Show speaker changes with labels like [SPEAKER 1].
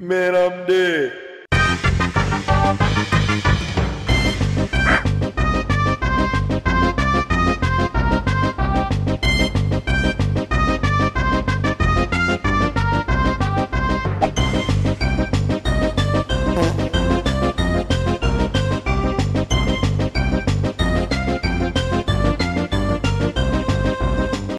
[SPEAKER 1] Man, I'm dead.